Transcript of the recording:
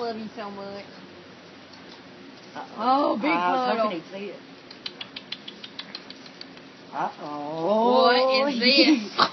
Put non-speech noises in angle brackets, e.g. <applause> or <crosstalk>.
love you so much. Uh-oh. Oh, big uh, puddle. Somebody see it. Uh-oh. What is this? <laughs>